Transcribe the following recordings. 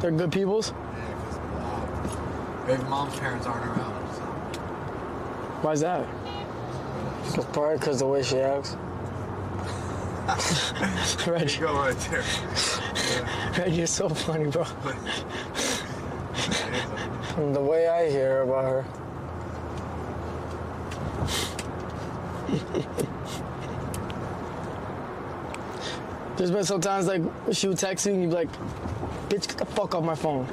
They're good peoples. Yeah, because uh, baby mom's parents aren't around. So. Why's that? Cause probably because the way she acts. Reggie, Go right there. Reggie, you're so funny, bro. From the way I hear about her. There's been sometimes like she would text you and you'd be like, bitch, get the fuck off my phone.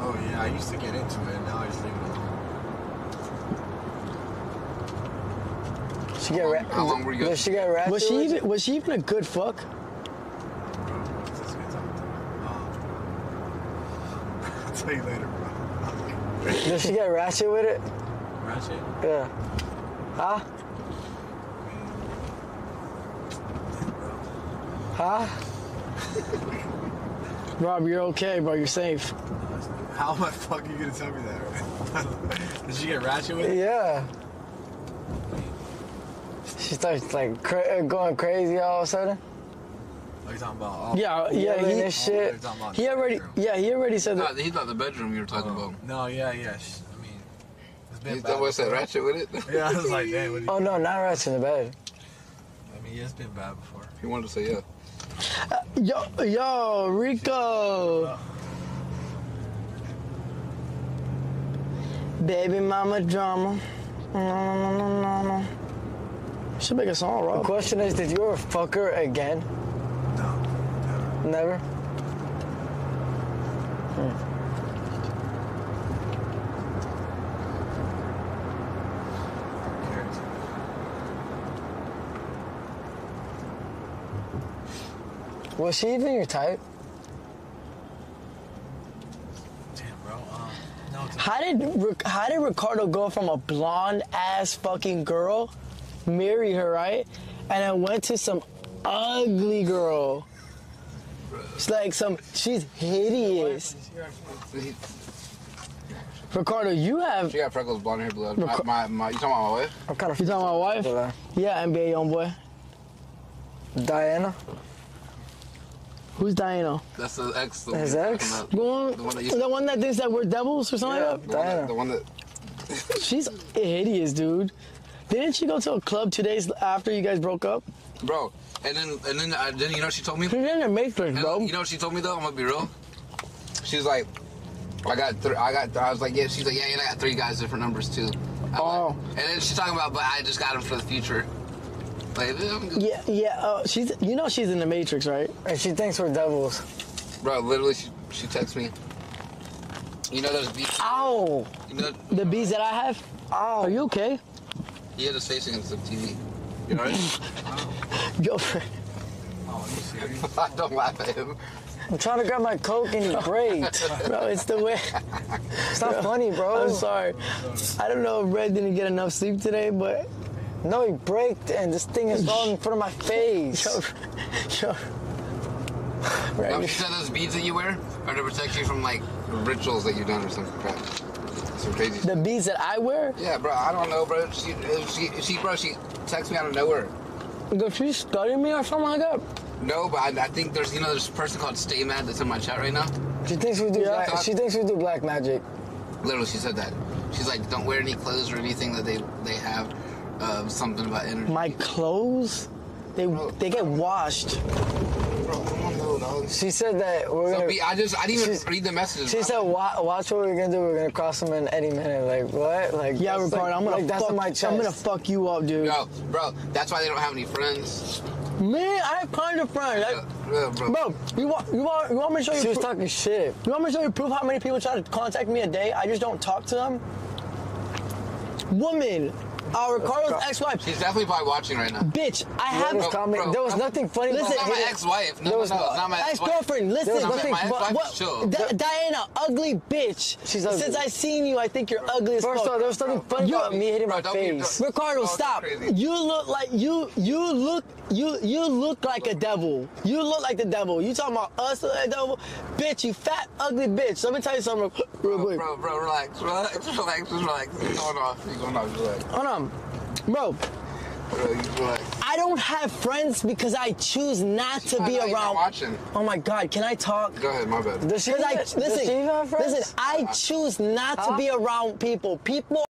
Oh yeah, I used to get into it. Now I just leave it alone. She get ra- How long were you- Does she get ratchet? Was she even was she even a good fuck? Bro, this is good time. Um, I'll tell you later, bro. Does she get ratchet with it? Ratchet? Yeah. Huh? Huh? Rob, you're okay, bro. You're safe. How the fuck are you gonna tell me that? Did she get ratchet with it? Yeah. She starts like cra- uh, going crazy all of a sudden. Oh, are you talking about? Oh, Yeah, yeah. He, and shit. about he already, bedroom. yeah, he already said that. he's not the bedroom you were talking Oh, about. no, yeah, yeah. sh- I mean, it's been He's bad the one said ratchet with it. Yeah, I was like, damn. What do you, Oh no, not ratchet in the bed. I mean, yeah, it's been bad before. He wanted to say yeah. Yo, yo, Rico. Baby mama drama. No, no, no, no, no. Should make a song, The question is, did you ever fuck her again? No, never. Never. Cares. Was she even your type? Damn, bro. Um, no, How did how did Ricardo go from a blonde ass fucking girl, marry her right, and then went to some ugly girl? It's like some she's hideous. Ricardo, you have She got freckles, blonde hair, blood. My, my, my, you talking about my wife? I'm kind of. you talking about my wife? wife? Yeah, NBA YoungBoy. Diana. Who's Diana? That's the ex. The His one ex? talking The one, The one that the one that thinks that we're devils or something Yeah. like The one, that, Diana. the one that. that? She's hideous, dude. Didn't she go to a club two days after you guys broke up? Bro, and then and then uh, then you know what she told me. She's in the Matrix, bro. you know what she told me though? I'm gonna be real. She was like, I got, th- I got, I was like, yeah. She's like, yeah, and I got three guys, different numbers too. I'm Oh. Like, and then she's talking about, but I just got them for the future. Like, I'm good. Yeah, yeah. Uh, she's, you know, she's in the Matrix, right? And she thinks we're devils. bro, literally, she, she texts me. You know, those beats. Ow! You know, The bees that I have. Oh, Are you okay? he had his face against the TV. You know, right? Yo, Oh, you serious? I don't laugh at him. I'm trying to grab my coke and you break. bro, it's the way. It's not funny, bro. I'm sorry. I don't know if Red didn't get enough sleep today, but No, he braked and this thing is all in front of my face. yo, yo. Now, Red, she said those beads that you wear are to protect you from like rituals that you've done or something crap. Some crazy. the beads that I wear, yeah, bro. I don't know, bro. She, she, she, bro. She texts me out of nowhere. does she study me or something like that? No, but I, I think there's, you know, there's a person called Stay Mad that's in my chat right now. She thinks we do. Yeah. black, she thinks we do black magic. Literally, she said that. She's like, don't wear any clothes or anything that they they have uh, something about energy. My clothes, they they get washed. Bro, I don't know, dog. She said that we're So gonna. be, I just, I didn't even read the messages. She bro. said, "Wa- "Watch what we're gonna do. We're gonna cross them in any minute." Like what? Like Yeah, that's Ricardo, like, I'm gonna like that's fuck. on my chest. I'm gonna fuck you up, dude. Bro, bro, that's why they don't have any friends. Man, I have tons of friends. I- Uh, bro, bro, you want you want you want me to show you? She was pro- talking shit. You want me to show you proof how many people try to contact me a day? I just don't talk to them. Woman, uh, Ricardo's Let's go. ex-wife. she's definitely probably watching right now. Bitch, I have was, Bro, comment- bro, there was bro. nothing funny. Listen, not my ex-wife. No, There no, was no, no- not my ex-wife. ex-girlfriend. Listen, There was nothing- what- my ex-wife is chill. Di- Diana, ugly bitch. She's ugly. Since I seen you, I think you're ugly as First of all, there was nothing funny You- about me hitting Bro, my don't be- face. Ricardo, Oh, stop. You look like you. You look. You you look like a devil. You look like the devil. You talking about us look like the devil? Bitch, you fat ugly bitch. Let me tell you something real Bro, quick. bro, bro, relax, relax, relax, relax. You're going off. You're going off. Relax, Hold on, bro. bro. I I don't have friends because I choose not to be not around. watching. Oh my God, can I talk? Go ahead, my bad. Does she, Because I does she even have friends? listen. I choose not to be around people. People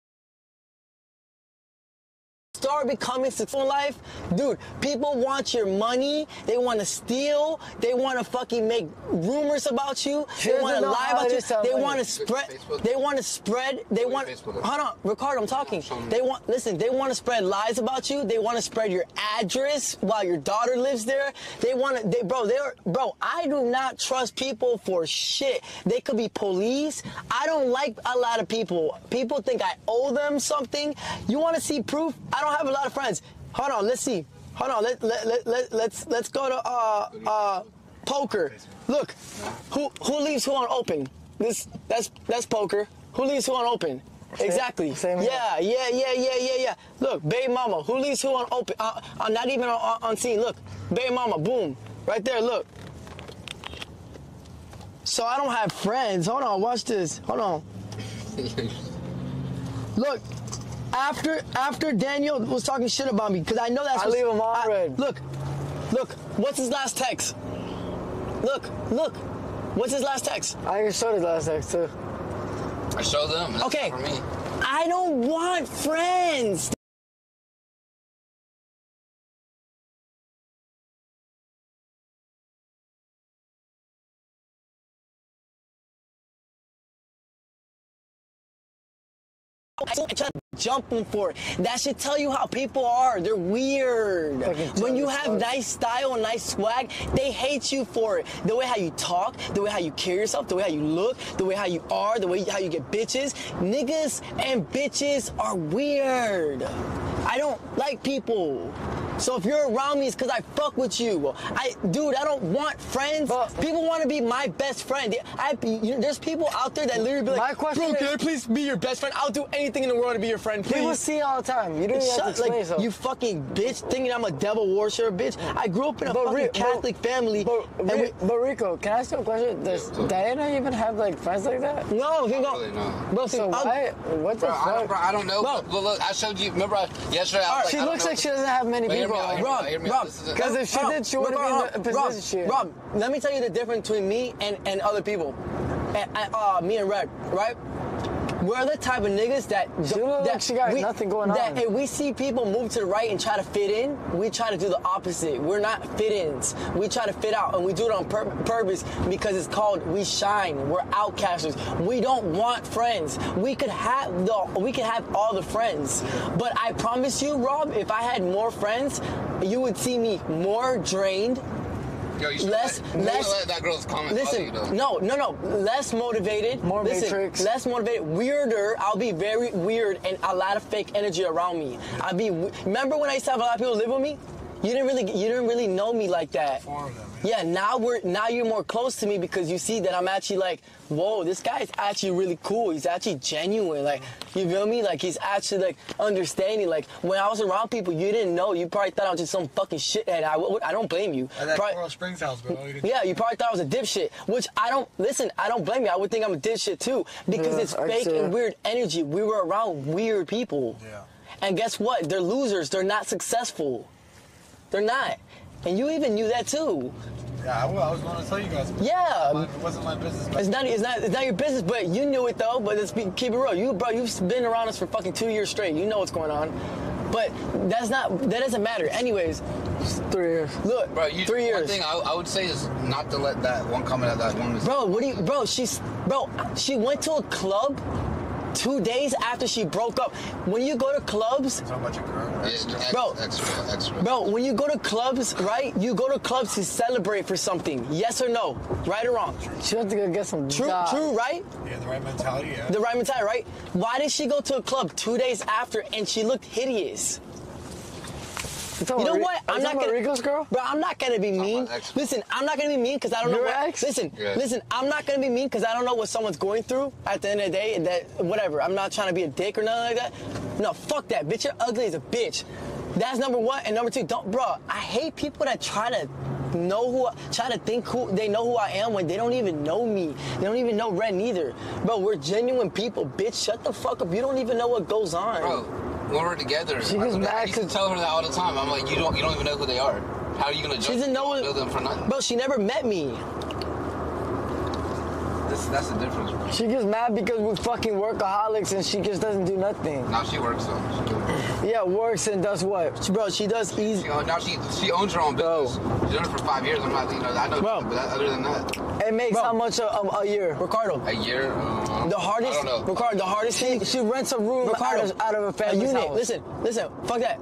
start becoming successful in life, dude. People want your money. They want to steal. They want to fucking make rumors about you. They want to lie about it you. is to have They want to spread. They want to spread. They want. Hold on, Ricardo. I'm talking. They want. Listen. They want to spread lies about you. They want to spread your address while your daughter lives there. They want to. They, bro. They're bro. I do not trust people for shit. They could be police. I don't like a lot of people. People think I owe them something. You want to see proof? I don't have a lot of friends. Hold on. Let's see. Hold on. Let let let, let let's let's go to uh uh poker. Look, who who leaves who on open? This that's that's poker. Who leaves who on open? Exactly. same here. yeah, yeah, yeah, yeah, yeah, yeah. Look, Babe Mama. Who leaves who on open? Uh, uh, not even on, on scene. Look, Babe Mama. Boom. Right there. Look. So I don't have friends. Hold on. Watch this. Hold on. Look. After after Daniel was talking shit about me, because I know that's I what's- leave him on I- red. Look, look. What's his last text? Look, look. What's his last text? I can show this last text too. I show them. That's Okay. For me. I don't want friends. I try to jump them for it. That should tell you how people are. They're weird. When you have fuck. nice style and nice swag, they hate you for it. The way how you talk, the way how you carry yourself, the way how you look, the way how you are, the way how you get bitches. Niggas and bitches are weird. I don't like people. So if you're around me, it's because I fuck with you. I, dude, I don't want friends. But- people want to be my best friend. I, you know, there's people out there that literally be like, My question bro, is- can I please be your best friend? I'll do anything in the world to be your friend, please. People see all the time. You don't even have to explain like, yourself. you fucking bitch, thinking I'm a devil worshiper, bitch. I grew up in a But fucking Ri- but- Catholic family. But, and Ri- we- but Rico, can I ask you a question? Does Yeah. Diana even have like friends like that? no, he don't. go, really, no. bro. See, So I'll- why? What the Bro, I, don't, fuck? bro, I don't know. Bro. Look, look, I showed you. Remember I, yesterday? I was like, she I looks like she doesn't have many Wait, hear people. me out, hear me Rob, out, hear. Rob, This is a- 'Cause if she did, she wouldn't Rob, be in the Rob, position she. Rob, let me tell you the difference between me and, and other people. And, and, uh, me and Red, right? We're the type of niggas that like she got nothing going that on. If we see people move to the right and try to fit in, we try to do the opposite. We're not fit-ins. We try to fit out, and we do it on pur- purpose because it's called we shine. We're outcasters. We don't want friends. We could have the we could have all the friends, but I promise you, Rob, if I had more friends, you would see me more drained, Yo, you less- let, less- let that girl's comment Listen, you, though. no, no, no. Less motivated. More Listen, Matrix. Less motivated. Weirder. I'll be very weird and a lot of fake energy around me. I'll be. Remember when I used to have a lot of people live with me? You didn't really, you didn't really know me like that. Them, Yeah, now we're now you're more close to me because you see that I'm actually like, whoa, this guy is actually really cool. He's actually genuine. Like, you feel me? Like he's actually like understanding. Like when I was around people, you didn't know. You probably thought I was just some fucking shithead. I, I don't blame you. At that Probably- Coral Springs house, bro. You yeah, you probably thought I was a dipshit, which I don't listen. I don't blame you. I would think I'm a dipshit too because Yeah, it's I fake see and weird energy. We were around weird people, Yeah. and guess what? They're losers. They're not successful. They're not, and you even knew that too. Yeah, I, will. I was going to tell you guys. Yeah. It wasn't my business. but- It's not. It's not. It's not your business, but you knew it though. But let's be, keep it real. You, bro, you've been around us for fucking two years straight. You know what's going on. But that's not. That doesn't matter. Anyways, Three years. look. Bro, you, three one thing I, I would say is not to let that one comment out that one Bro, what do you, bro? She's, bro. She went to a club two days after she broke up. When you go to clubs, Talking about your girl. Ex- Bro. extra, extra. bro, when you go to clubs, right? You go to clubs to celebrate for something. Yes or no? Right or wrong? She went to go get some True, job. true, right? Yeah, the right mentality, yeah. The right mentality, right? Why did she go to a club two days after and she looked hideous? You, know what? I'm not gonna, Rico's girl? bro. I'm not gonna be mean. Listen, I'm not gonna be mean because I don't know Your what. ex? Listen, Yeah. listen. I'm not gonna be mean because I don't know what someone's going through. At the end of the day, that whatever. I'm not trying to be a dick or nothing like that. No, fuck that, bitch. You're ugly as a bitch. That's number one. And number two, don't, bro. I hate people that try to know who, try to think who they know who I am when they don't even know me. They don't even know Ren either. Bro, we're genuine people, bitch. Shut the fuck up. You don't even know what goes on. Bro, when we're together, She I, gets I used to tell her that all the time. I'm like, you don't, you don't even know who they are. How are you gonna judge? She doesn't know you it- don't know them for nothing. Bro, she never met me. That's, that's the difference. Bro. She gets mad because we're fucking workaholics and she just doesn't do nothing. Now she works though. She Yeah, works and does what? She- Bro, she does easy. She, now she she owns her own business. She's done it for five years. I'm not, you know, I know, Bro. but that, other than that, It makes Bro. how much a, a, a year? Ricardo, a year. The hardest, I don't know. Ricardo, the hardest thing, She rents a room Ricardo, out of, out of a a unit. house. Listen, listen, fuck that.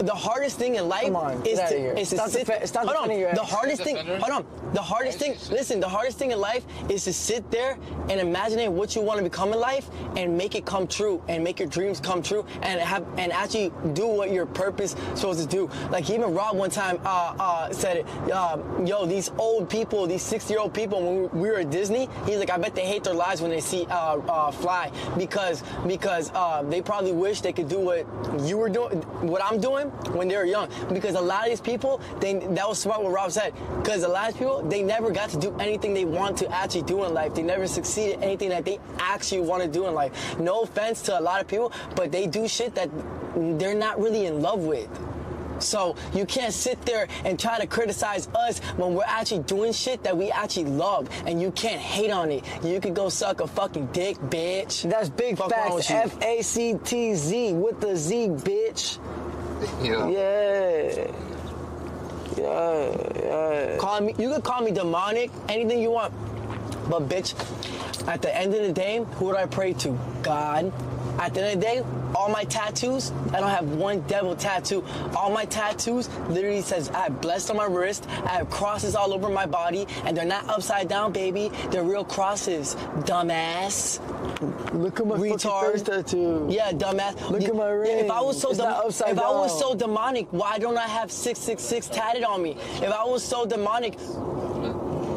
The hardest thing in life on, is to, here. is to Stop sit. defe- stop hold on. your The hardest thing. Hold on. The hardest thing. Yes, yes. Listen. The hardest thing in life is to sit there and imagine what you want to become in life and make it come true and make your dreams come true and have and actually do what your purpose is supposed to do. Like even Rob one time uh, uh, said it. Uh, Yo, these old people, these 60 year old people, when we, we were at Disney, he's like, I bet they hate their lives when they see uh, uh, Fly because because uh, they probably wish they could do what you were doing, what I'm doing when they were young. Because a lot of these people, they that was smart what Rob said. Because a lot of people, they never got to do anything they want to actually do in life. They never succeeded anything that they actually want to do in life. No offense to a lot of people, but they do shit that they're not really in love with. So you can't sit there and try to criticize us when we're actually doing shit that we actually love, and you can't hate on it. You could go suck a fucking dick, bitch. That's big Fuck facts. F A C T Z with the Z, bitch. You know, Yeah. Yeah, yeah. Call me. You could call me demonic, anything you want, but bitch, at the end of the day, who would I pray to? God. At the end of the day, all my tattoos, I don't have one devil tattoo. All my tattoos literally says I have blessed on my wrist, I have crosses all over my body, and they're not upside down, baby. They're real crosses, dumbass. Look at my Retard. face tattoo. Yeah, dumbass. Look at my Yeah, if I was so. It's dem- not upside if I was so demonic, why don't I have six six six tatted on me? If I was so demonic.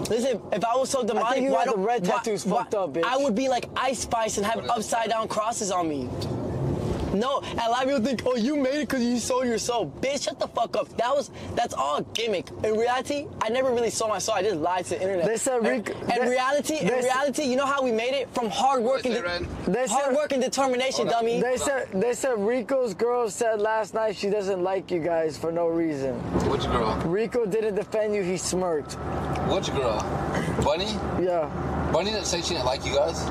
Listen, if I was so demonic, you why had the red tattoos why- fucked up, bitch. I would be like Ice Spice and have upside down crosses on me. No, and a lot of people think, oh, you made it because you sold your soul. Bitch, shut the fuck up. That was, that's all a gimmick. In reality, I never really sold my soul. I just lied to the internet. They said And- Rick- In they- reality, in reality, you know how we made it? From hard work and, What is it, de- hard work and determination, dummy. They said they said Rico's girl said last night she doesn't like you guys for no reason. which girl? Rico didn't defend you, he smirked. Which girl? Bunny? Yeah. Bunny didn't say she didn't like you guys.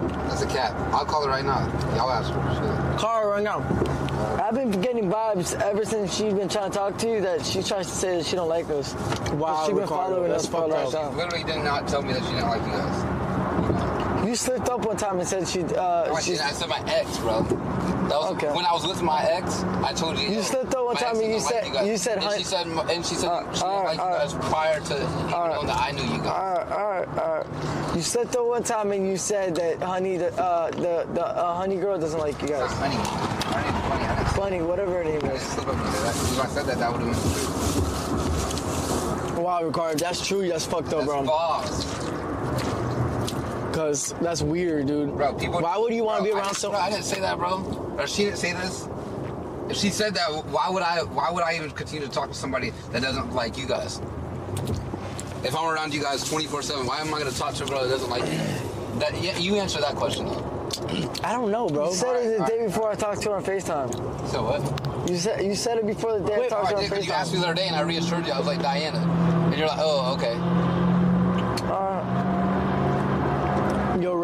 That's a cat. I'll call her right now. Y'all ask her. Call her right now. Uh, I've been getting vibes ever since she's been trying to talk to you that she tries to say that she don't like us. Wow, she's been following us for a long time. literally did not tell me that she didn't like you guys. You slipped up one time and said she. Uh, I, she. I said my ex, bro. That was Okay. when I was with my ex. I told you. You yo, slipped up one time and you like said- guys. you said And she said. And she said Uh, she didn't alright, like you alright. guys prior to even Alright. knowing that I knew you guys. Alright, alright, alright. You slipped up one time and you said that honey, the uh, the the uh, honey girl doesn't like you guys. Funny. Her name's funny. Funny, whatever her name is. slip up and say that. If I said that, that would have been true. Wow, Ricardo, that's true. That's fucked up, That's bro. false. Cause that's weird, dude. Bro, people. Why would you want to be around didn't- so? Bro, I didn't say that, bro. Or she didn't say this. If she said that, why would I? Why would I even continue to talk to somebody that doesn't like you guys? If I'm around you guys 24/7, why am I going to talk to a girl that doesn't like you? That yeah, you answer that question though. I don't know, bro. You said it the Alright, day before I talked to her on FaceTime. So what? You said you said it before the day I talked to I her did on 'cause you asked me the other day, and I reassured you. I was like Diana, and you're like, oh, okay. Uh,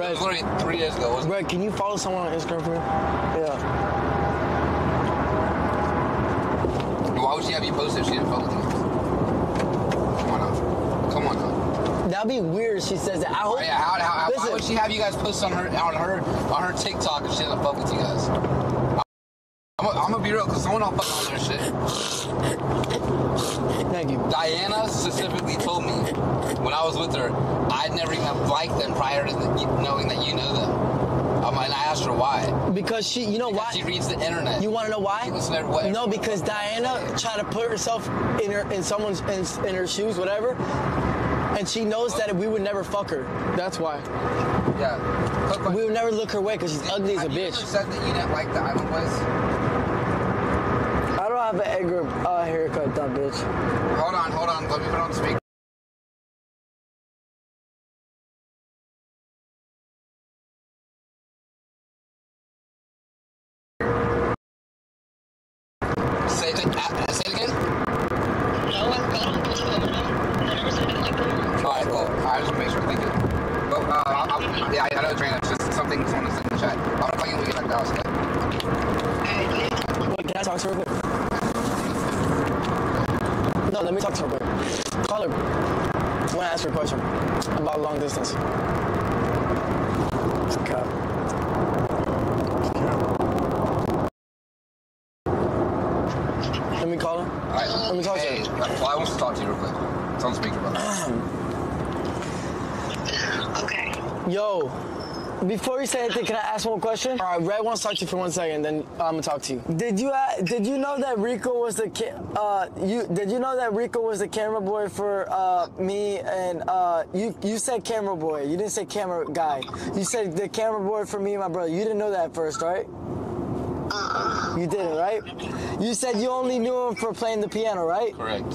Yo, It Red. was literally three days ago. Wasn't it? Can you follow someone on Instagram for me? yeah. Why would she have you post if she didn't fuck with you? Come on now. Come on now. That'd be weird. She says that. I hope. Oh, yeah, how, how, how, why would she have you guys post on her on her on her TikTok if she doesn't fuck with you guys? I'm gonna be real, cause someone don't fuck on their shit. Thank you. Diana specifically told me when I was with her, I'd never even liked them prior to the, knowing that you know them. Um, and I asked her why. Because she, you know why? She reads the internet. You want to know why? She listens to every- No, because Diana tried to put herself in her in someone's in, in her shoes, whatever, and she knows that we would never fuck her. That's why Yeah. We would never look her way because she's ugly as a you bitch. said that you didn't like the Island Boys? I don't have an Edgar uh, haircut, dumb bitch. Hold on, hold on. Let me put on speaker. Um, Yeah, I, I know, Trina. It's just something someone is in the chat. I'm gonna fucking get back to the house. Alright, Wait, can I talk to her real? No, let me talk to her quick. Call her. I want to ask her a question about long distance. Okay. Let me call her. All right. Let me talk to hey, her. well, I want to talk to you real quick. It's on speaker, brother. okay. Yo, before you say anything, can I ask one question? All right, Red wants to talk to you for one second, then I'm gonna talk to you. Did you uh, did you know that Rico was the ca- uh you did you know that Rico was the camera boy for uh me and uh you you said camera boy you didn't say camera guy you said the camera boy for me and my brother you didn't know that at first right? You didn't right? You said you only knew him for playing the piano right? Correct.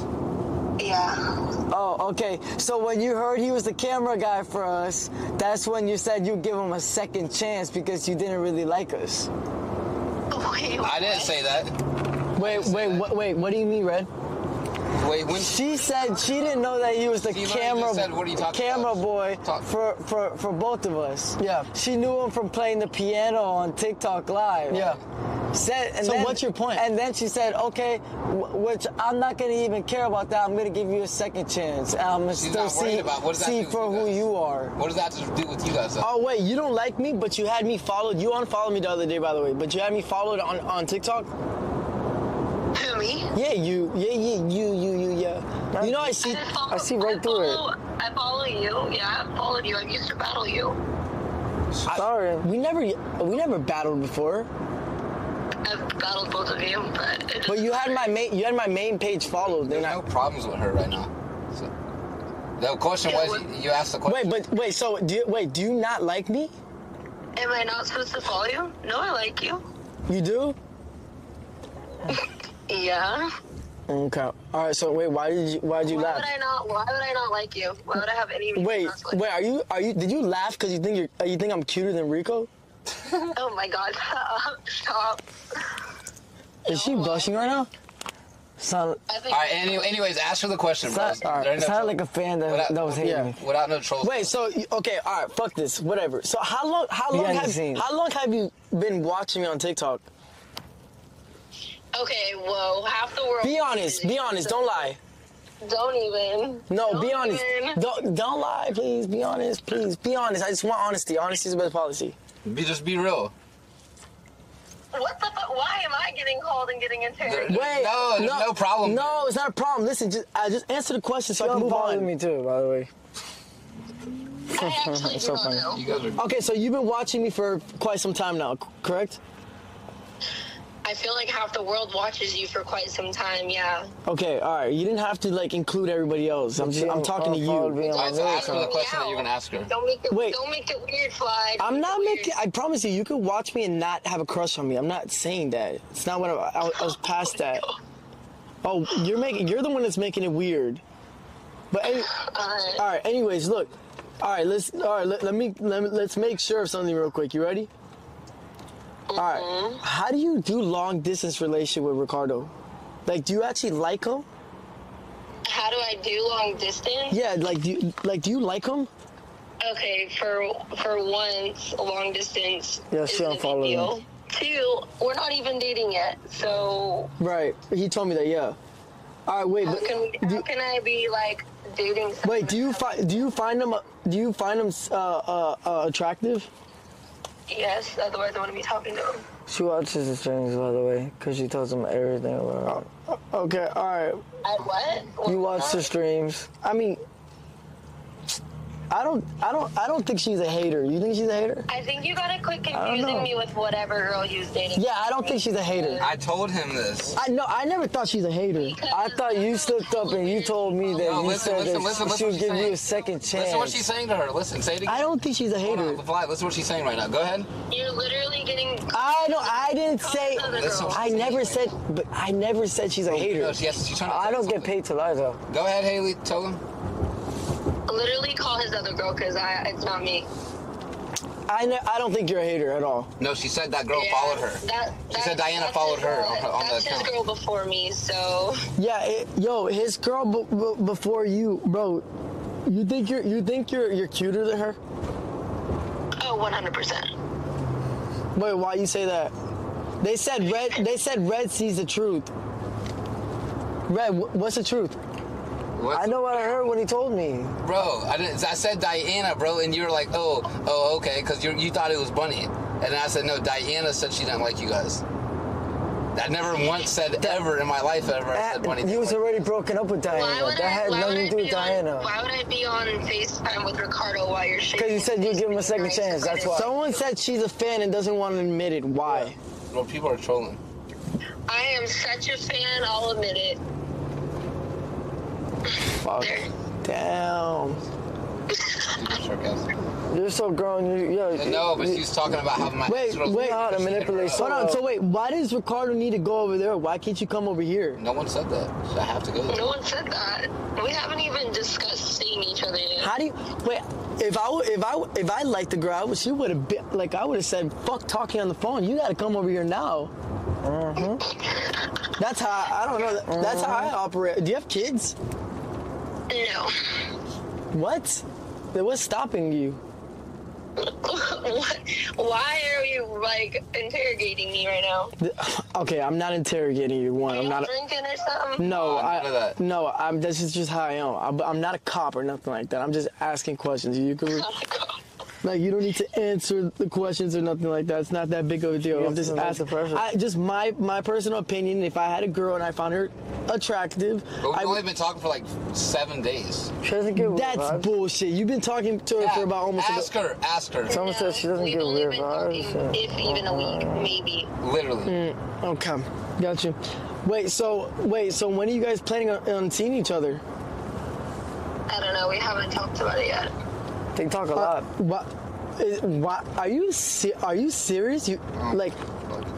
Yeah. Oh, okay. So when you heard he was the camera guy for us, that's when you said you'd give him a second chance because you didn't really like us. Wait, I didn't say that. Wait, wait, wait, wait. What do you mean, Red? Wait, when She said she didn't know that he was the She camera just said, "What are you talking camera about?" boy Talk. for, for for both of us. Yeah. She knew him from playing the piano on TikTok Live. Yeah. Said, and So then- what's your point? And then she said, okay, wh- which I'm not gonna even care about that. I'm gonna give you a second chance. And I'm gonna She's still see about- what does that see do for who guys? you are. what does that have to do with you guys? Though? Oh wait, you don't like me, but you had me followed. You unfollowed me the other day, by the way. But you had me followed on on TikTok. Who, me? Yeah, you. Yeah, yeah, you, you, you. Yeah. You know, I see. didn't follow- I see right through it. follow, I follow you. Yeah, I followed you. I used to battle you. Sorry. We never, we never battled before. I've battled both of you, but it But you had my main, you had my main page followed. There's Then I, no problems with her right now. So, the question was, you asked the question. wait, but wait. So do you, wait? Do you not like me? Am I not supposed to follow you? No, I like you. You do? Yeah. Okay. All right. So wait, why did you, why did you Why laugh? would I not? Why would I not like you? Why would I have any reason Wait, not to wait. Are you, are you? Did you laugh because you think you're, uh, you think I'm cuter than Rico? You? Oh my God! Stop. Is she blushing right now? Sound, All right. Any, anyways, ask her the question, bro. sound, all right. There sounded troll- like a fan that, Without- that was hating yeah. me. Without no trolls. Wait, so okay, all right, fuck this, whatever. So how long, how long Behind have, scenes. how long have you been watching me on TikTok? Okay, whoa. Half the world. Be honest, be honest, don't lie. Don't even. No, Don't be honest. even. Don't, don't lie, please. Be honest, please. Be honest. I just want honesty. Honesty is the best policy. Be, just be real. What the fuck? Why am I getting called and getting interrogated? Wait, No, there's no problem. No, it's not a problem. Listen, just I just answer the question so I can move unfollowed on. me too, by the way. I actually It's so funny. know. You guys are. Okay, so you've been watching me for quite some time now, correct? I feel like half the world watches you for quite some time. Yeah. Okay, all right. You didn't have to like include everybody else. I'm just, I'm talking to you. me on All right, so my ask her the account. question that you're gonna ask her. Don't make it. Wait. Don't make it weird, Fly. Don't I'm make not making. I promise you, you could watch me and not have a crush on me. I'm not saying that. It's not what I, I, I was oh past that. Oh, you're making. You're the one that's making it weird. But any, Alright. all right. Anyways, look. All right. Let's. All right. Let, let me. Let me. Let's make sure of something real quick. You ready? All right. How do you do long distance relation with Ricardo? Like, do you actually like him? How do I do long distance? Yeah. Like, do you like? Do you like him? Okay, for for once, long distance. Yeah, she big me. deal. Two, we're not even dating yet, so Right. He told me that. Yeah. All right. Wait. how But can we, how can I be like dating? Wait, do you find do you find him do you find him uh, uh, uh, attractive? Yes, otherwise I wouldn't be talking to him. She watches the streams, by the way, because she tells them everything about. Okay, all right. I what? You watch the streams. I mean, I don't, I don't, I don't think she's a hater. You think she's a hater? I think you gotta quit don't confusing me with whatever girl he was dating. Yeah, I don't think she's a hater. I told him this. I no, I never thought she's a hater. I thought you slipped up and you told me that No, you listen, said listen, that listen, listen she what would she's give you saying. a second chance. Listen what she's saying to her. Listen, say it again. I don't think she's a Hold hater. on, Fly, listen what she's saying right now. Go ahead. You're literally getting. I don't. I didn't say. I never said. But I never said she's a No, hater. she has, she's trying to I don't you get paid to lie, though. Go ahead, Haley. Tell him. Literally call his other girl because I it's not me. I, ne- I don't think you're a hater at all. No, she said that girl Yeah, followed her. That, She said Diana followed her on her- on the That's his account. girl before me, so Yeah, it, yo, his girl b- b- before you, bro. You think you're you think you're you're cuter than her? Oh, 100%. Wait, why you say that? They said red. They said red sees the truth. Red, what's the truth? What? I know what I heard when he told me. Bro, I didn't. I said Diana, bro, and you were like, oh, oh, okay, because you you thought it was Bunny, and then I said no. Diana said she didn't like you guys. I never once said ever in my life ever I said Bunny. He was like already broken up with Diana. That I, had nothing to do with be on, Diana. why would I be on FaceTime with Ricardo while you're shaking? 'Cause you said you'd give him a second chance, that's why. Someone said she's a fan and doesn't want to admit it. Why? Well, people are trolling. I am such a fan, I'll admit it. Fuck. There. Damn. Sarcastic. You're so grown. You, yo, No, but you, she's talking about how my Wait, girls- wait. how to manipulate Hold on. So wait, why does Ricardo need to go over there? Why can't you come over here? No one said that. Should I have to go there? No one said that. We haven't even discussed seeing each other yet. How do you wait? If I if I if I liked the girl, I she would have been like I would have said, "Fuck talking on the phone. You got to come over here now." Mhm. That's how I, I don't know. That's how I operate. Do you have kids? No. What? Then What's stopping you? What? Why are you like interrogating me right now? Okay, I'm not interrogating you. One, Are I'm you not. A, drinking or something? no, Oh, none of I that. no. I'm. This is just how I am. I'm, I'm not a cop or nothing like that. I'm just asking questions. You can. Oh My God. Like you don't need to answer the questions or nothing like that. It's not that big of a deal. You I'm just have asking. the pressure. I, just my my personal opinion. If I had a girl and I found her attractive, But we've I, only been talking for like seven days. she doesn't get weird that's vibes. bullshit. You've been talking to her for about almost. Ask A, her. Ask her. Someone says she doesn't We've get only weird been vibes. talking, if even a week, maybe. Literally. Hmm, okay, got you. Wait, so wait, so when are you guys planning on, on seeing each other? I don't know. We haven't talked about it yet. They talk a lot. What? Is, what? Are you se- are you serious? You Oh, like,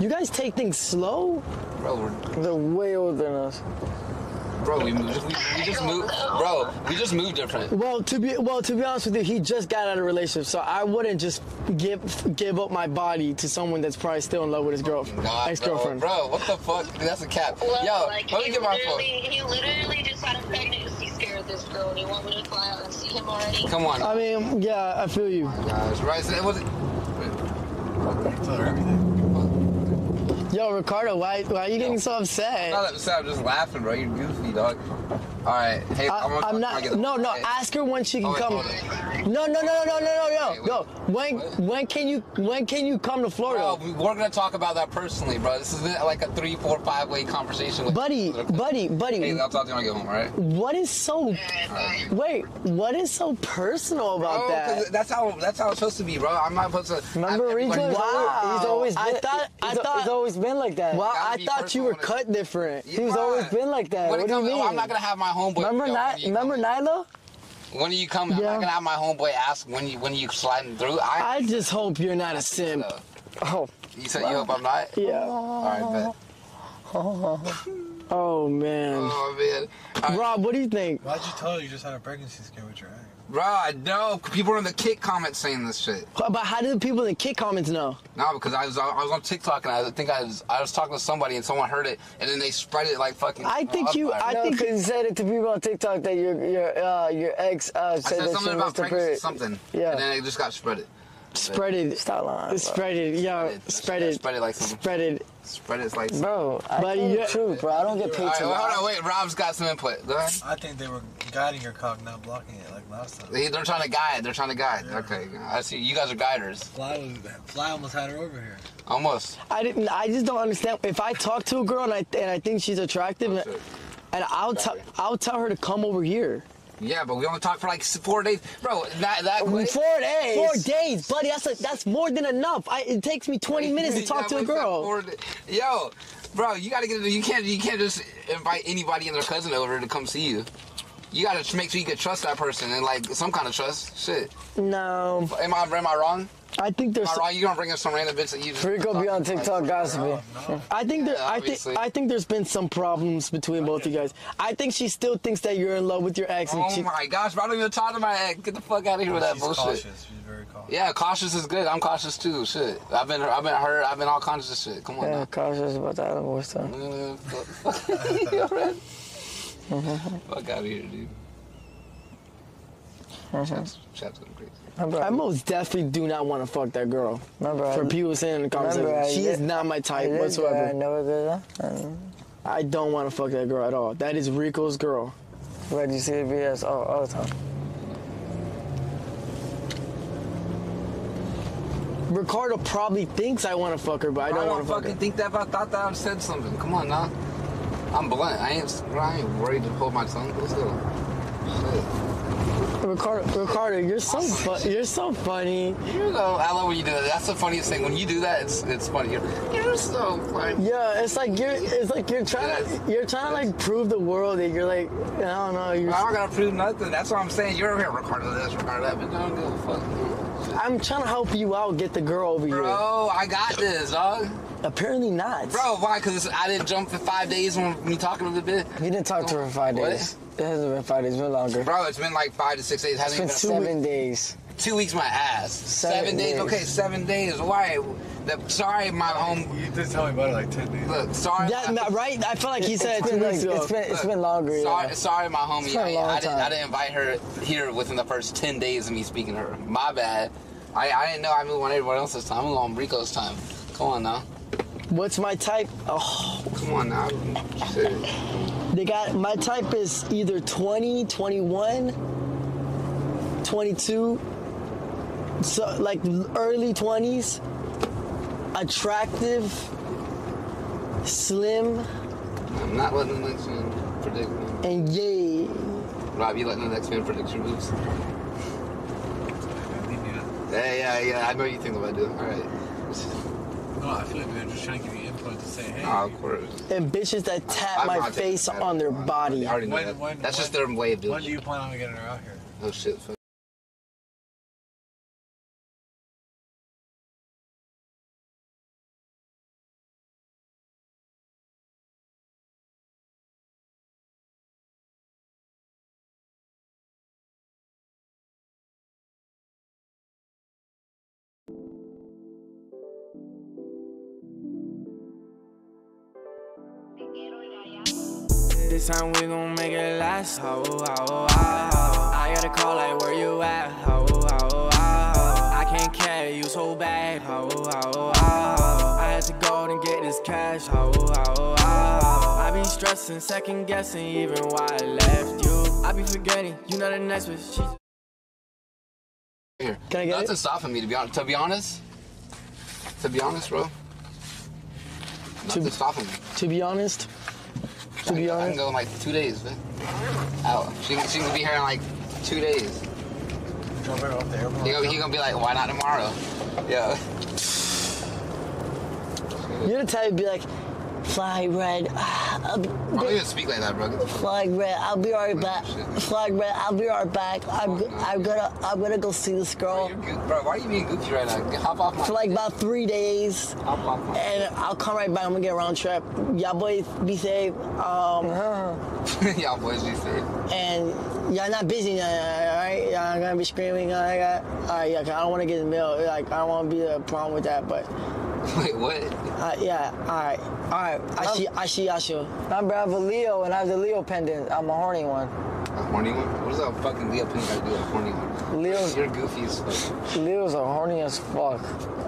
you guys take things slow? Bro, we're, They're way older than us. Bro, we, moved, we, we just moved. Bro, we just moved different. Well, to be well, to be honest with you, he just got out of a relationship, so I wouldn't just give give up my body to someone that's probably still in love with his girlfriend, God, ex girlfriend. bro, what the fuck? Dude, that's a cap. Well, Yo, like, let me he get my phone. he literally just had a pregnancy scare with this girl, and you want me to fly out and see him already? Come on. I mean, yeah, I feel you. Guys, right? So it was. Tell her everything. Yo, Ricardo, why why are you getting so upset? Not upset. I'm just laughing, bro. You're goofy, dog. All right. Hey, I, I'm, I'm not. No, no. Ask her when she can Oh, come. Hold on. No, no, no, no, no, no, no, Wait, wait. no. When What? when can you when can you come to Florida? Bro, we- we're gonna talk about that personally, bro. This isn't like a three, four, five way conversation with Buddy, buddy, buddy. Hey, I'll talk to you when I get home, all right? What is so? Wait, what is so personal about Bro, 'cause that? that's how that's how it's supposed to be, bro. I'm not supposed to. Remember have everybody- Rico? Wow. He's always been. I thought- I he's, a- thought- he's always been like that. Well, I thought you were cut different. He's Bro, always been like that. When it What do you oh, mean? I'm not gonna have my homeboy. Remember, yo, Ni- remember come- Nyla? are you come, I'm not gonna have my homeboy ask when you when you sliding through. I. I just hope you're not a simp. Oh, you said you hope I'm not. Yeah. All right, bet. Oh man. Oh man. All right. Rob, what do you think? Why'd you tell her you just had a pregnancy scare with your ex? Bro, I know people are in the kick comments saying this shit. But how do the people in the kick comments know? No, because I was I was on TikTok and I think I was I was talking to somebody and someone heard it and then they spread it like fucking. I think you- I no, think- you said it to people on TikTok that your your uh, your ex uh, I said said that something about pregnancy, period. something. Yeah. And then it just got spread it. Spread it. Stop lying, bro. Spread it. Yeah. it. Spread it. Spread it like some- Spread it. Spread it's like. Bro, I But tell you- the truth, bro. I don't get paid All right, to well, hold on, wait. Rob's got some input. Go ahead. I think they were guiding your cock, not blocking it like last time. They- They're trying to guide. They're trying to guide. Okay, I see. You guys are guiders. Fly was Fly almost had her over here. Almost. I didn't. I just don't understand. If I talk to a girl and I and I think she's attractive, Oh, and I'll tell I'll tell her to come over here. Yeah, but we only talked for like four days, bro. That that quick? Four days. Four days, buddy. That's a, that's more than enough. I, it takes me 20 minutes to talk Yeah, to a but it's not girl. four da- Yo, bro, you gotta get. You can't. You can't just invite anybody and their cousin over to come see you. You gotta make sure you can trust that person and like some kind of trust. Shit. No, Am I am I wrong? I think there's. Am I wrong? You gonna bring up some random bitch that you just Rico be on TikTok gossiping. No. I think there. I think. I think there's been some problems between both you guys. I think she still thinks that you're in love with your ex. And Oh she, my gosh, bro, I don't even talk to my ex. Get the fuck out of here with that She's bullshit. cautious. She's very cautious. Yeah, cautious is good. I'm cautious too. Shit, I've been I've been hurt. I've been all kinds of shit. Come on Yeah, now. cautious about that other stuff. Uh, fuck- Fuck out of here, dude. Chat's, chat's going crazy. Remember, I most definitely do not want to fuck that girl. remember, For I, people saying in the conversation, remember I she is not my I type did, uh, whatsoever. never good. And I don't want to fuck that girl at all. That is Rico's girl. where you see the BS all, all the time. Ricardo probably thinks I want to fuck her, but I don't want to fuck fucking her. think that if I thought that I said something. Come on now. I'm blunt. I ain't, I ain't worried to hold my tongue. Let's go. Shit. Ricardo, Ricardo, you're so fu- you're so funny. You know, I love when you do that. That's the funniest thing. When you do that, it's it's funny. You're, you're so funny. Yeah, it's like you're it's like you're trying to you're trying to like prove the world that you're like I don't know. You're, I'm not gonna prove nothing. That's what I'm saying. You're over here, Ricardo this, Ricardo that, but don't give a fuck. I'm trying to help you out, get the girl over here. Bro, I got this, dog. Apparently not. Bro, why? Because I didn't jump for five days when me talking a little bit. He didn't talk to her for five What? Days. It hasn't been five days, it's been longer. Bro, it's been like five to six days. It's Hasn't been even been seven days. two weeks. My ass. Seven, Seven days. days. Okay, seven days. Why? The, sorry, my home. You did tell me about it like 10 days. Look, sorry. That, my- right? I feel like he said it it's two been weeks like, ago. it's been it's Look, been longer. Sorry, yeah. sorry, my homie. It's been a I, long I, didn't. I didn't invite her here within the first ten days of me speaking to her. My bad. I, I didn't know I moved on everyone else's time. I'm on Rico's time. Come on now. What's my type? Oh, Come on now. They got my type is either 20, 21, 22, so like early 20s, attractive, slim, I'm not letting the next man predict me. and yay. Rob, you letting the next man predict your moves? Yeah. Yeah, yeah, yeah. I know you think about doing. It. All right. No, I feel like they're just trying to give you input to say, hey. Oh, of course. And bitches that tap I'm my not taking face that. on their body. I already know When- that. when- That's just their way of doing When do it. you plan on getting her out here? Oh shit. Time we gon' make it last. Oh, oh, oh, oh. I got a call like, where you at? Oh, oh, oh, oh. I can't carry you so bad. Oh, oh, oh, oh. I had to go and get this cash. Oh, oh, oh, oh. I be stressing, second guessing, even why I left you. I be forgetting, you know the next bitch. She Here. Can I get Nothing it? stopping me to be honest. To be honest. To be honest, bro. Nothing stopping me. To be honest, to be I can honest, go in like two days, man. Out. She, can- she can be here in like two days. Drop her off the airport. He gonna, he gonna be like, why not tomorrow? Yeah. you're the type to be like, fly red, I'll be, I don't even speak like that, bro. flag red, I'll be right back. Shit. Flag red, I'll be right back. I'm, I'm gonna, I'm gonna go see this girl You're bro. Why are you being goofy right now? Hop off my. for like about three days, Hop off my. and I'll come right back. I'm gonna get a round trip. Y'all boys be safe. Um, Y'all boys be safe. and y'all not busy now, all right? Y'all not gonna be screaming. All right, all right yeah, I don't want to get in the middle. Like, I don't want to be the problem with that, but Wait, what? uh, yeah, all right, all right. I see, I see, I see. Remember, I have a Leo and I have the Leo pendant. I'm a horny one. A horny one? What does that fucking Leo pendant gotta do with a horny one? Leo's You're goofy as fuck. Leos are horny as fuck.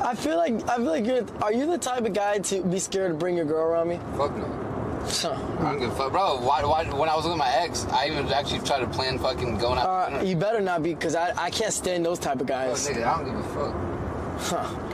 I feel like I feel like you're. Are you the type of guy to be scared to bring your girl around me? Fuck no. I don't give a fuck. Bro, why, why, when I was with my ex, I even actually tried to plan fucking going out Uh, you better not be, cause I, I can't stand those type of Oh, guys. nigga, I don't give a fuck.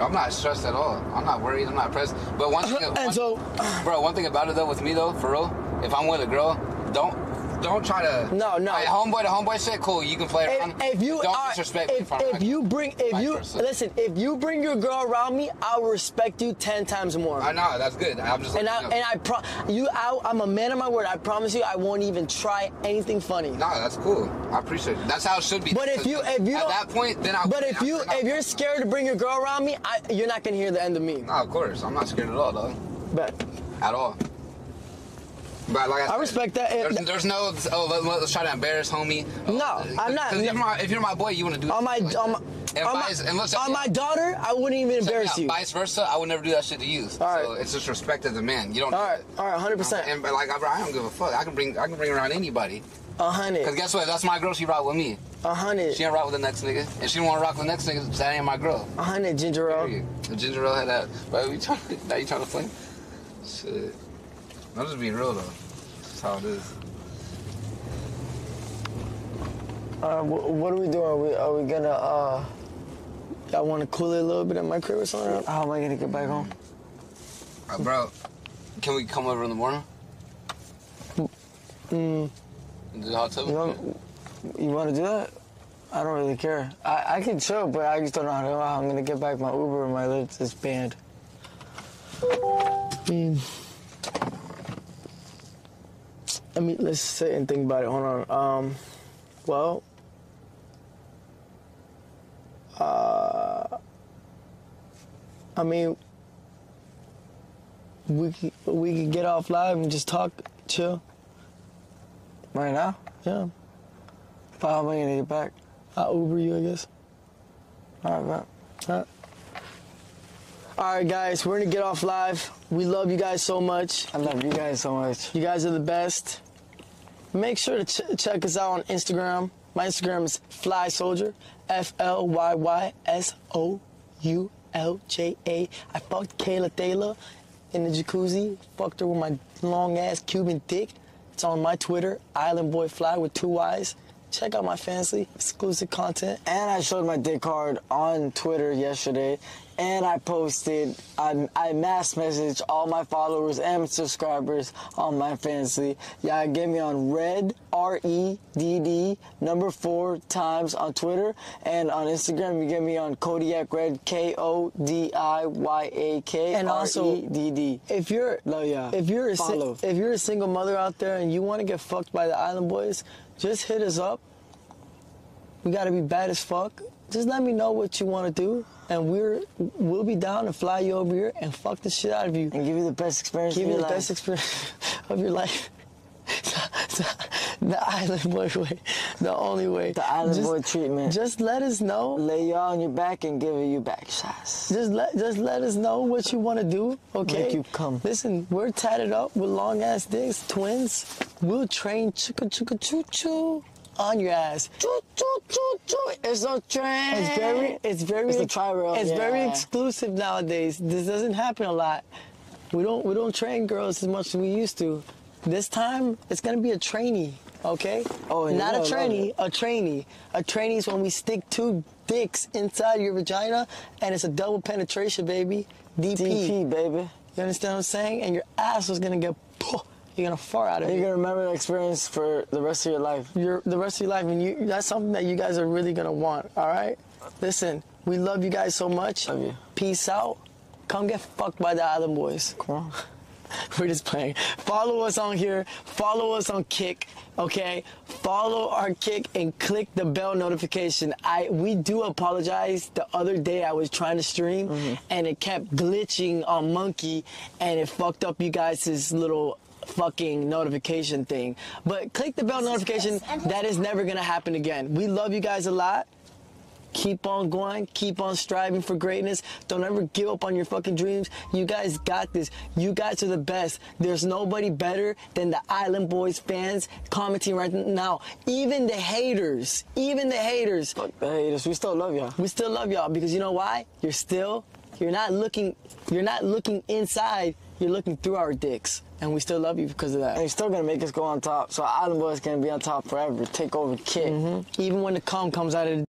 I'm not stressed at all. I'm not worried. I'm not pressed. But one uh-huh. thing, And one- so, bro, one thing about it though, with me though, for real, if I'm with a girl, don't don't try to. No, no. Like, homeboy to homeboy shit, cool. You can play around. if, you don't are, disrespect if, if my- you bring, if you versa. listen, if you bring your girl around me, I'll respect you ten times more. I know that's good. I'm just. And I you and. I pro you I, I'm a man of my word. I promise you, I won't even try anything funny. No, that's cool. I appreciate it. That's how it should be. But if you if you at that point, then I. But if you if you're scared to bring your girl around me, I, you're not gonna hear the end of me. No, of course, I'm not scared at all, though. But At all. But like I, I respect that. There's, there's no oh let, let's try to embarrass homie. Oh, No, uh, I'm not. If you're, my, if you're my boy, you want to do on my like on my, that. on, vice, my, and on my daughter, I wouldn't even embarrass out, you. Vice versa, I would never do that shit to you. All so right. it's just respect as a man. You don't. All right, all right, hundred And percent, but like I, I don't give a fuck. I can bring I can bring around anybody. a hundred. Cause guess what? That's my girl. She ride with me. A hundred. She ain't rock with the next nigga, and she don't want to rock with the next nigga. That ain't my girl. A hundred ginger ale. Ginger ale had that. But we trying, now you trying to flame? Shit. I'm just being real though. That's how it is. Uh, what are we doing? Are we, are we gonna, uh, y'all wanna cool it a little bit at my crib or something? How am I gonna get back home? Uh, bro, can we come over in the morning? Mm, Do the hot tub? You want, you want to do that? I don't really care. I, I can chill, but I just don't know how, to, how I'm gonna get back my Uber and my Lyft is banned. I I mean, let's sit and think about it. Hold on. Um, well, uh, I mean, we could, we could get off live and just talk, chill. Right now? Yeah, am I gonna get back? I'll Uber you, I guess. All right, man. All right. All right, guys, we're gonna get off live. We love you guys so much. I love you guys so much. You guys are the best. Make sure to ch- check us out on Instagram. My Instagram is Flyysoulja, F L Y Y S O U L J A. I fucked Kayla Taylor in the jacuzzi. Fucked her with my long ass Cuban dick. It's on my Twitter, Island Boy Fly with two Y's. Check out my fancy exclusive content. And I showed my dick card on Twitter yesterday. And I posted, I, I mass messaged all my followers and subscribers on my fancy. Yeah, get me on Redd, R E D D, number four times on Twitter. And on Instagram, you get me on Kodiyakredd, K O D I Y A K And also- R E D D. If you're Love ya. if you're a si- if you're a single mother out there and you want to get fucked by the Island Boys, just hit us up. We gotta be bad as fuck. Just let me know what you want to do, and we're we'll be down to fly you over here and fuck the shit out of you. And give you the best experience Give you the life. best experience of your life. The Island Boy way, the only way. The Island Just- Boy treatment. Just let us know. Lay y'all on your back and give you back shots. Just let just let us know what you want to do, okay? Make you come. Listen, we're tatted up with long ass dicks, twins. We'll train chugga chugga choo choo on your ass. Choo choo choo choo. It's a train. It's very, it's very, It's tri-rail, It's very exclusive nowadays. This doesn't happen a lot. We don't, we don't train girls as much as we used to. This time, it's gonna be a trainee, okay? Oh, not a trainee, a trainee. A trainee is when we stick two dicks inside your vagina, and it's a double penetration, baby. DP. DP, baby. You understand what I'm saying? And your ass is gonna get, you're gonna fart out of it. You're gonna remember the experience for the rest of your life. your the rest of your life, and you that's something that you guys are really gonna want. All right, listen, we love you guys so much. Love you. Peace out. Come get fucked by the Island Boys. Come on. We're just playing. Follow us on here. Follow us on Kick. Okay. Follow our Kick and click the bell notification. I we do apologize. The other day I was trying to stream mm-hmm. and it kept glitching on Monkey and it fucked up you guys' little fucking notification thing. But click the bell notification. That is never gonna happen again. We love you guys a lot. Keep on going. Keep on striving for greatness. Don't ever give up on your fucking dreams. You guys got this. You guys are the best. There's nobody better than the Island Boys fans commenting right now. Even the haters, even the haters, Fuck the haters. We still love y'all. we still love y'all because you know why? You're still, you're not looking, you're not looking inside. You're looking through our dicks, and we still love you because of that. And you're still gonna make us go on top. So Island Boys gonna be on top forever. Take over kid. Mm-hmm. Even when the cum comes out of